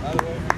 Songs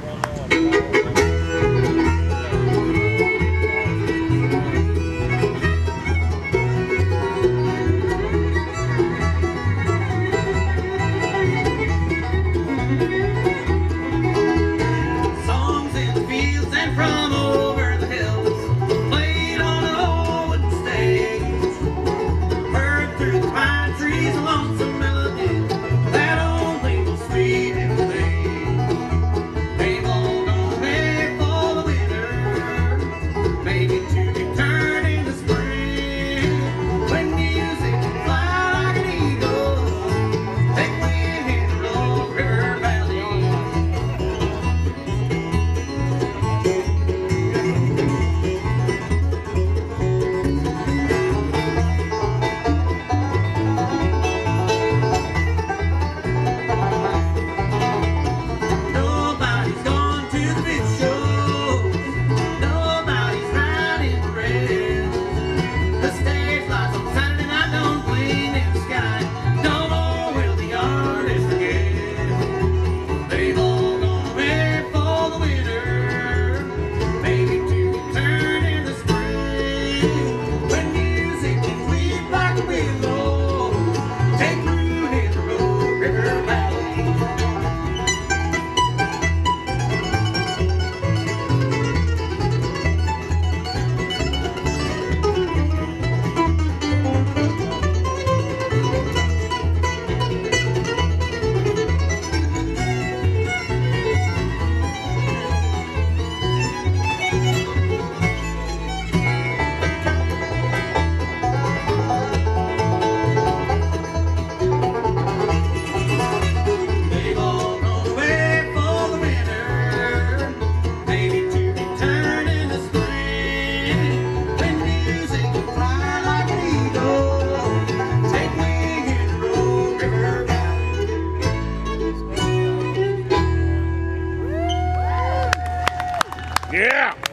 Yeah!